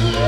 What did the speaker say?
Yeah.